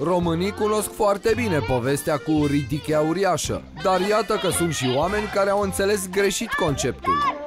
Românii cunosc foarte bine povestea cu ridichea uriașă, dar iată că sunt și oameni care au înțeles greșit conceptul.